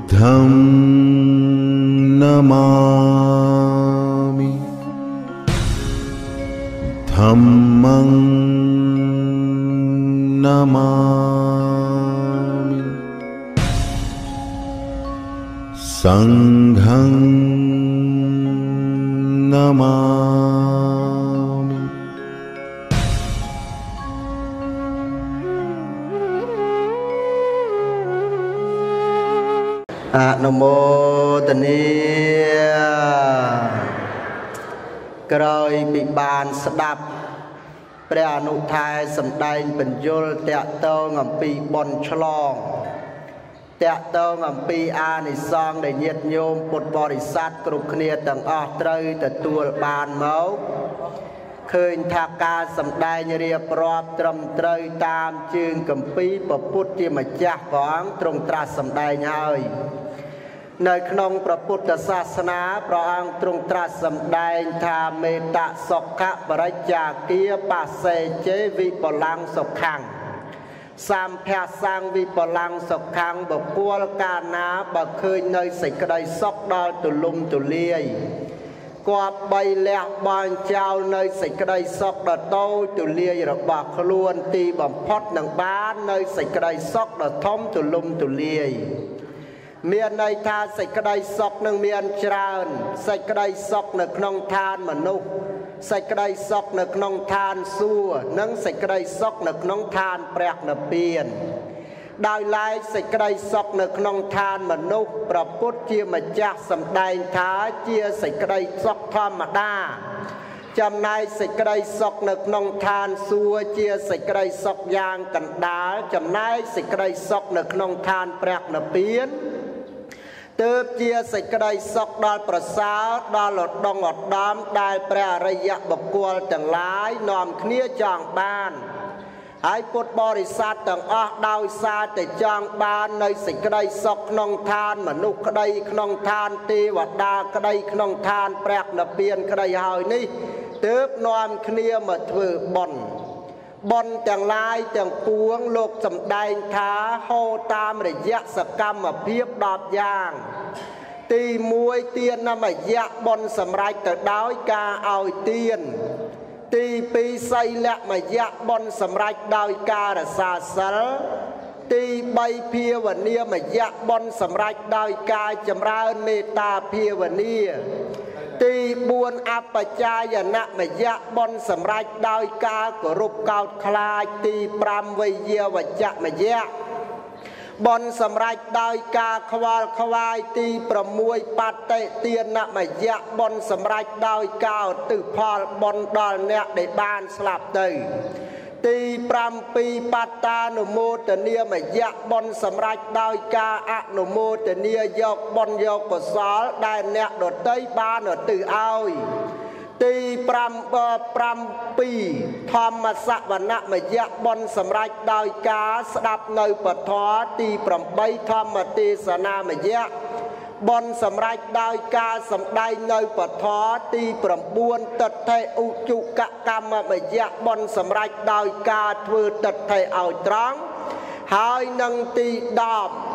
बुद्धं नमामि। धम्मं नमामि। सङ्घं नमामि អនុមោទនាក្រោយពីបានស្ដាប់ព្រះអនុថែសម្ដែងបញ្យលតកតងអំពីបនឆ្លងតកតងអំពីអានិសង្ឃដែលញាតិញោមពុទ្ធបរិស័ទគ្រប់គ្នាទាំងអស់ត្រូវទទួលបានមក ឃើញថាការសម្ដែងរៀបរាប់ត្រឹមត្រូវតាមជើងកម្ពីពពុទ្ធជាម្ចាស់ព្រះអង្គទ្រង់ត្រាស់សម្ដែងហើយនៅក្នុងព្រះពុទ្ធសាសនាព្រះអង្គទ្រង់ត្រាស់សម្ដែងថាមេតសុខៈបរិច្ចាគាបសេជេវិបលាំងសុខੰសម្ភាសាំងវិបលាំងសុខੰបពលកាលណាបើឃើញនៅសេចក្តីសុខដល់ទូលំទូលាយ គប្បីលះបង់ចោលនៅសេចក្តីសុខដ៏តូចទូលាយរបស់ខ្លួនទីបំផុតនឹងបាននៅសេចក្តីសុខដ៏ធំទូលំទូលាយមានន័យថាសេចក្តីសុខនឹងមានច្រើនសេចក្តីសុខនៅក្នុងឋានមនុស្សសេចក្តីសុខនៅក្នុងឋានសួគ៌និងសេចក្តីសុខនៅក្នុងឋានព្រះនិព្វាន ដោយឡែកសេចក្តីសុខនៅក្នុងឋានមនុស្សប្រពុតជាម្ចាស់សម្ដែងថាជាសេចក្តីសុខធម្មតាចំណែកសេចក្តីសុខនៅក្នុងឋានសួគ៌ជាសេចក្តីសុខយ៉ាងកណ្ដាលចំណែកសេចក្តីសុខនៅក្នុងឋានព្រះនិព្វានទើបជាសេចក្តីសុខដល់ប្រសើរដល់ឧត្តមឧត្តមដែលព្រះអរិយបុគ្គលទាំងឡាយនាំគ្នាចង់បាន ហើយពុទ្ធបរិស័ទទាំងអស់ដោយសារតែចង់បាននៅសេចក្តីសុខក្នុងឋានមនុស្សក្តីក្នុងឋានទេវតាក្តីក្នុងឋានព្រះនិព្វានក្តីហើយនេះទើបនាំគ្នាមកធ្វើបុណ្យបុណ្យទាំងឡាយទាំងពួងលោកសម្ដែងថាហូរតាមរយៈសកម្មភាព10យ៉ាងទី1ទាននមយៈបុណ្យសម្រេចទៅដោយការឲ្យទាន ទី2សីលមយៈបុណ្យសម្រេចដោយការរសាសិលទី3ភាវនាមយៈបុណ្យសម្រេចដោយការចម្រើនមេត្តាភាវនាទី4អបជាយនមយៈបុណ្យសម្រេចដោយការគោរពកោតខ្លាចទី5វិយាវចៈមយៈ បុណ្យសម្រេចដោយការខ្វល់ខ្វាយទី6បតិទានមយៈបុណ្យសម្រេចដោយការឧទ្ទិសផលបុណ្យដល់អ្នកដែលបានស្លាប់ទៅទី7បត្តានុមោទនាមយៈបុណ្យសម្រេចដោយការអនុមោទនាយកបុណ្យយកកុសលដែលអ្នកដតីបានឧទ្ទិសឲ្យ ទី5 7ធម្មសវនមយៈបុណ្យសម្រេចដោយការស្ដាប់នៅពធទី8ធម្មទេសនាមយៈបនសម្រេចដោយការសម្ដែងនៅពធទី9តដ្ឋិឧជុកកម្មមយៈបនសម្រេចដោយការធ្វើតដ្ឋិឲ្យត្រង់ហើយនឹងទី10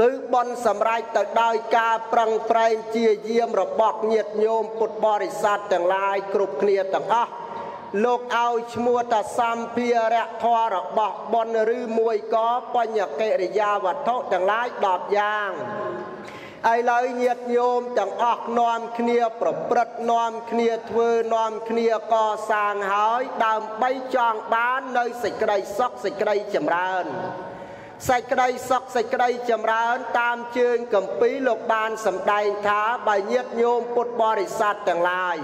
គឺបនសម្រេចទៅដោយការប្រឹងប្រែងជាយាមរបស់ញាតិញោមពុទ្ធបរិស័ទទាំងឡាយគ្រប់គ្នាទាំងអស់លោកឲ្យឈ្មោះថាសម្ភារៈធម៌របស់បនឬមួយក៏បញ្ញកិរិយាវត្ថុទាំងឡាយ10យ៉ាងឥឡូវញាតិញោមទាំងអស់នាំគ្នាប្រព្រឹត្តនាំគ្នាធ្វើនាំគ្នាកសាងហើយ ដើម្បីចង់បាននៅសេចក្តីសុខសេចក្តីចម្រើន សេចក្តីសុខសេចក្តីចម្រើនតាមជើងកម្ពីលោកបានសម្ដែងថាបើញាតិញោមពុទ្ធបរិស័ទទាំងឡាយ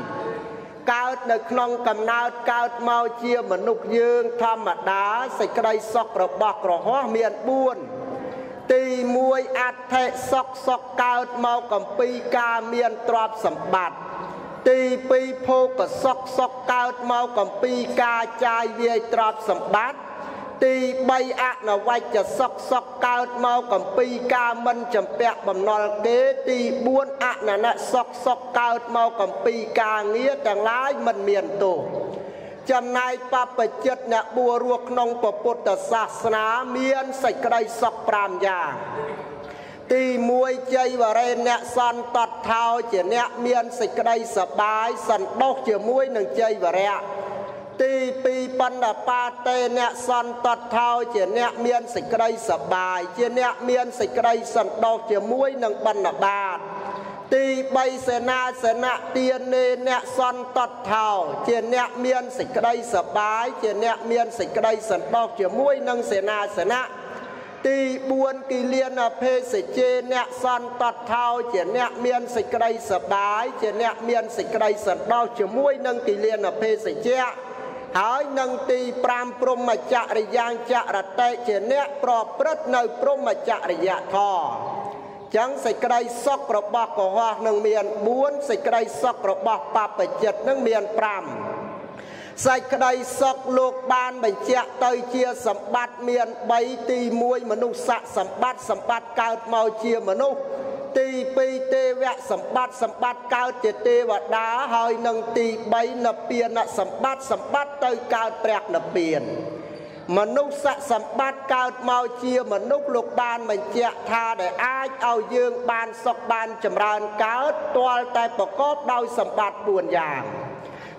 កើតនៅក្នុងកំណើតកើតមកជាមនុស្សយើងធម្មតាសេចក្តីសុខរបស់ក្រហមមាន4ទី1អត្ថិសុខសុខកើតមកកំពីការមានទ្រព្យសម្បត្តិទី2ភោគសុខសុខកើតមកកំពីការចាយវាយទ្រព្យសម្បត្តិ ទី3អនវច្ចសុខសុខកើតមកកំពីការមិនចម្ពាក់បំណុលគេទី4អននៈសុខសុខកើតមកកំពីការងារទាំងឡាយមិនមានទោសចំណែកបព្វជិតអ្នកបួរស់ក្នុងពុទ្ធសាសនាមានសេចក្តីសុខ5យ៉ាងទី1ជ័យវរេអ្នកសន្តតថោជាអ្នកមានសេចក្តីសបាយសន្តោសជាមួយនឹងជ័យវរៈ ទី2បណ្ឌបាតេអ្នកសន្តតថោជាអ្នកមានសេចក្តីសបាយជាអ្នកមានសេចក្តីសន្តោសជាមួយនឹងបណ្ឌបាតទី3សេនាសនៈទានេអ្នកសន្តតថោជាអ្នកមានសេចក្តីសបាយជាអ្នកមានសេចក្តីសន្តោសជាមួយនឹងសេនាសនៈទី4គិលានអភេសជេអ្នកសន្តតថោជាអ្នកមានសេចក្តីសបាយជាអ្នកមានសេចក្តីសន្តោសជាមួយនឹងគិលានអភេសជៈ ហើយនឹងទី5ព្រមចរិយាចរតិជាអ្នកប្រព្រឹត្តនៅព្រមចរិយធម៌ចឹងសេចក្តីសុខរបស់កុហកនឹងមាន4សេចក្តីសុខរបស់បព្វជិតនឹងមាន5សេចក្តីសុខលោកបានបញ្ជាក់ទៅជាសម្បត្តិមាន3ទី1មនុស្សស័កសម្បត្តិសម្បត្តិកើតមកជាមនុស្ស ទី2ទេវៈសម្បត្តិសម្បត្តិកើតជាទេវតាហើយនឹងទី3និព្វានសម្បត្តិសម្បត្តិទៅកើតព្រះនិព្វានមនុស្សសសម្បត្តិកើតមកជាមនុស្សលោកបានបញ្ជាក់ថាដែលអាចឲ្យយើងបានសុខបានចម្រើនកើតទាល់តែប្រកបដោយសម្បត្តិ4យ៉ាង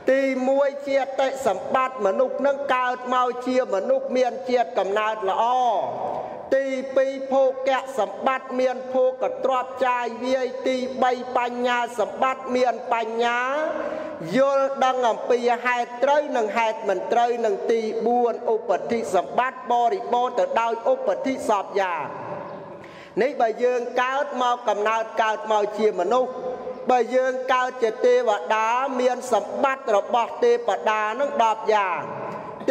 ទី1ជាតិសម្បត្តិមនុស្សនឹងកើតមកជាមនុស្សមានជាតិកំណើតល្អ ទី2ភោគៈសម្បត្តិមានភោគទ្របចាយវាយទី3បញ្ញាសម្បត្តិមានបញ្ញាយល់ដឹងអំពីហេតុត្រូវនិងហេតុមិនត្រូវនិងទី4ឧបតិសម្បត្តិបរិបូរណ៍ទៅដោយឧបតិសពយ៉ាងនេះបើយើងកើតមកកំណើតកើតមកជាមនុស្សបើយើងកើតជាទេវតាមានសម្បត្តិរបស់ទេវតានឹង10យ៉ាង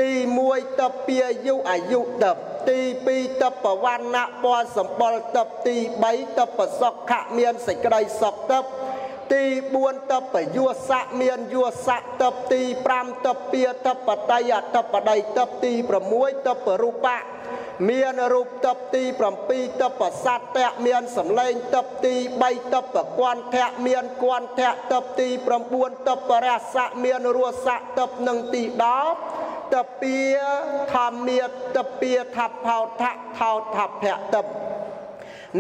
ទី1តពាយុអាយុតព ទី2តបវណ្ណៈពណ៌សម្បុរតបទី3តបសុខៈមានសេចក្តីសុខតបទី4តបយុស័កមានយុស័កតបទី5តពាតបតៃអតបដៃតបទី6តបរូបៈមានរូបតបទី7តបសត្វៈមានសម្លេងតបទី3តបគន្ធៈមានគន្ធៈតបទី9តបរសៈមានរសៈតបនឹងទី10 តពាធម្មាតពាថផោថៈថោថភៈតប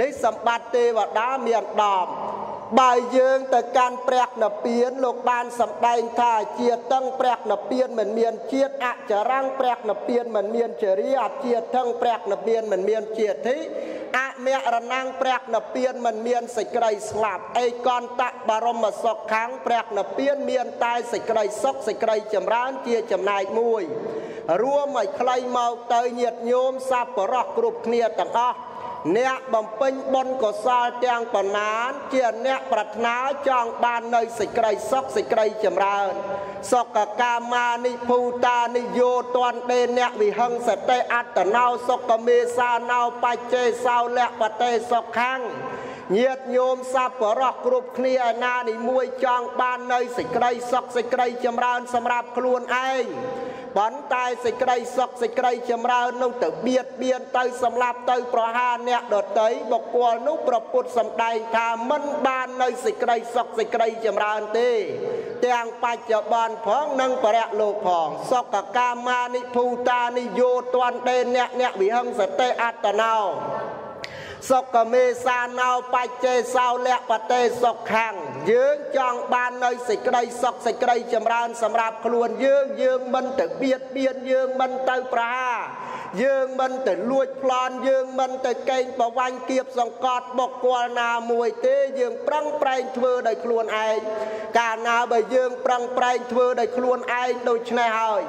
នេះសម្បត្តិទេវតាមាន10បើយើងទៅកាន់ព្រះនិព្វានលោកបានសម្ដែងថាជាតឹងព្រះនិព្វានមិនមានជាតិអចរាំងព្រះនិព្វានមិនមានចរិយាជាតឹងព្រះនិព្វានមិនមានជាធិអ មរណងព្រះនិព្វានមិនមានសេចក្តីស្លាប់អេកន្តៈបរមសុខខាងព្រះនិព្វានមានតែសេចក្តីសុខសេចក្តីចម្រើនជាចំណែកមួយ រួមឲ្យខ្លីមកទៅញាតញោមសัพពរោះគ្រប់គ្នាទាំងអស់ អ្នកបំពេញបុណ្យកុសលទាំងប៉ុន្មានជាអ្នកប្រាថ្នាចង់បាននៅសេចក្តីសុខសេចក្តីចម្រើនសុខកាមានិភូតានិយោតនដេអ្នកវិហឹងសតិអត្តណោសុខមេសាណោបច្ចេសោលៈបតេសុខੰញាតញោមសัพពរោះគ្រប់គ្នាឯណានីមួយចង់បាននៅសេចក្តីសុខសេចក្តីចម្រើនសម្រាប់ខ្លួនឯង ប៉ុន្តែសេចក្តីសុខសេចក្តីចម្រើននោះទៅបៀតបៀនទៅសម្លាប់ទៅប្រហារអ្នកដតីបុគ្គលនោះប្រពុតសម្ដែងថាមិនបាននៅសេចក្តីសុខសេចក្តីចម្រើនទេ ទាំងបច្ចុប្បន្នផងនិងបរៈលោកផងសុខកាមានិភូតានិយោតនដេអ្នកអ្នកវិហឹងសតិអត្តណោសុខមេសាណោបច្ចេសោលៈបតេសុខខាង យើងចង់បាននៅសេចក្តីសុខសេចក្តីចម្រើនសម្រាប់ខ្លួនយើងយើងមិនទៅបៀតបៀនយើងមិនទៅប្រហារយើងមិនទៅលួចប្លន់យើងមិនទៅកេងប្រវាញ់គៀបសង្កត់បុគ្គលណាមួយទេយើងប្រឹងប្រែងធ្វើដោយខ្លួនឯងកាលណាបើយើងប្រឹងប្រែងធ្វើដោយខ្លួនឯងដូច្នេះហើយ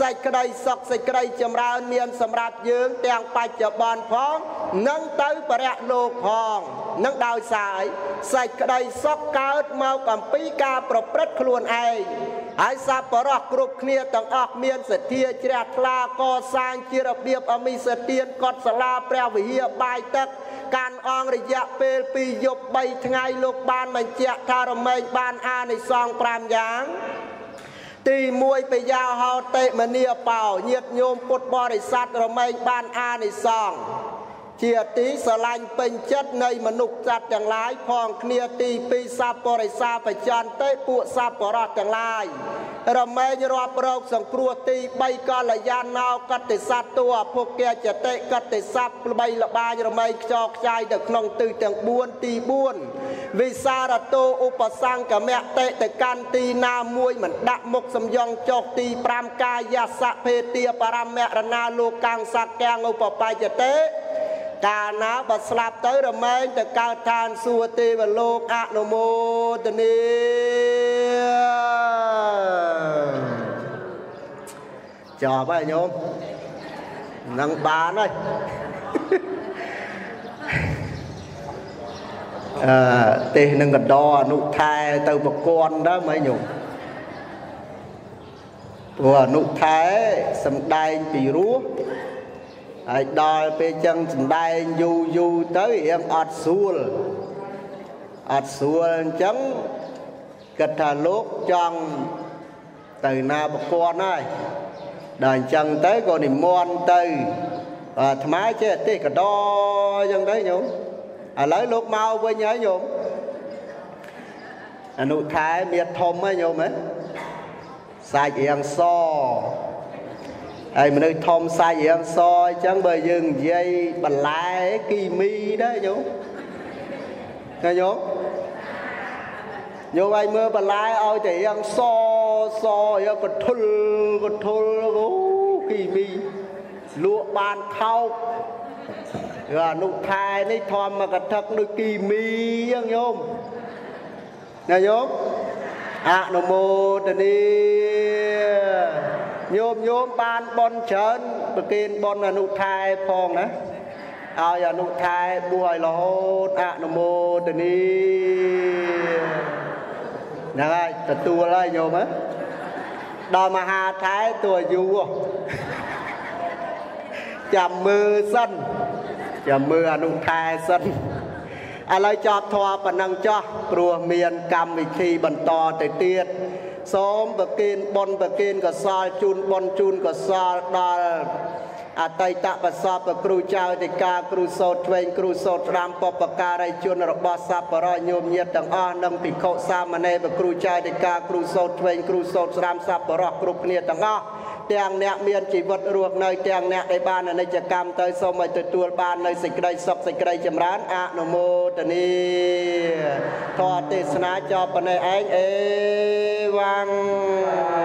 សេចក្តីសុខសេចក្តីចម្រើនមានសម្រាប់យើងទាំងបច្ចុប្បន្នផងនិងទៅបរៈលោកផងនឹងដោយសារសេចក្តីសុខកើតមកអំពីការប្រព្រឹត្តខ្លួនឯងហើយសัพពរោះគ្រប់គ្នាទាំងអស់មានសទ្ធាជ្រះថ្លាកសាងជារបៀបអមិសទានកត់សាលាព្រះវិហារបាយទឹកកាន់អង្គរយៈពេល2យប់3ថ្ងៃលោកបានបញ្ជាក់ថារមែងបានអានិសង្ឃ5យ៉ាង ទី1បយាហោតិមនីបោញាតញោមពុទ្ធបរិស័ទរមែងបានអានិសង្ឃជាទីស្រឡាញ់ពេញចិត្តនៃមនុស្សសត្វទាំងឡាយផងគ្នាទី2សัพពរិសាបច្ចន្តិពួកសัพពរៈទាំងឡាយ រមែងរាប់រោគសង្គ្រោះទី3កលយាណោកតិស័តតួអភុកេចតិកតិស័ព្ទល្បីល្បាញរមែងខ្ចោខ្ចាយទៅក្នុងទិសទាំង4ទី4វិសារតោឧបសង្កមៈតិទៅកាន់ទីណាមួយមិនដាក់មុខសំយងចុះទី5កាយសៈភេទាបរមរណាលោកាំងសក្កាំងឧបបច្ចតិកាលណាបើស្លាប់ទៅរមែងទៅកើតឋានសួគ៌ទេវលោកអនុមោទនី ចប់ហើយញោមនឹងបានហើយអឺទេសនឹងកណ្ដអនុថែទៅប្រគន់ដែរមិនញោមព្រោះអនុថែសំដែងពីរោះហើយដល់ពេលចឹងសំដែងយូរយូរទៅរៀងអត់ស្រួលអត់ស្រួលអញ្ចឹងគិតថាលោកចង់ទៅណាប្រព័ន្ធហើយ ដល់អញ្ចឹងទៅក៏និមន្តទៅអាត្មាចេះទេសកដអញ្ចឹងទៅញោមឥឡូវលោកមកវិញហើយញោមអនុថែមានធំហើយញោមហ៎សាច់រៀងសហើយមនុស្សធំសាច់រៀងសអញ្ចឹងបើយើងនិយាយបន្លែគីមីដែរញោមឃើញញោម ញោមឲ្យមើលបន្លែឲ្យតែរៀងសសរៀងកធុលកធុលអូគីមីលក់បានថោកគឺអនុថែនេះធម្មកថាដូចគីមីអញ្ចឹងញោមណាញោមអនុមោទនីញោមញោមបានបនច្រើនប្រគេនបនអនុថែផងណាឲ្យអនុថែបួសឲ្យរហូតអនុមោទនី ហ្នឹងហើយទទួលហើយញោមហ៎ដល់មហាថែតួយូរចាំមើលសិនចាំមើលអនុថែសិនឥឡូវចប់ធម៌ប៉ុណ្ណឹងចោះព្រោះមានកម្មវិធីបន្តទៅទៀតសូមប្រគិនបុណ្យប្រគិនកសលជូនបុណ្យជូនកសលដល់ អតីតបសពគ្រូចៅតិកាគ្រូសោតឆ្វេងគ្រូសោតស្ដាំបបការីជនរបស់សពរញោមញាតទាំងអស់និងភិក្ខុសាមណេរគ្រូចៅតិកាគ្រូសោតឆ្វេងគ្រូសោតស្ដាំសពរគ្រប់គ្នាទាំងអស់ទាំងអ្នកមានជីវិតរស់នៅទាំងអ្នកដែលបានអនិច្ចកម្មទៅសូមឲ្យទទួលបាននៅសេចក្តីសុខសេចក្តីចម្រើនអនុមោទនីធម៌ទេសនាចប់ប៉ុណ្ណេះឯងអេវ៉ាំង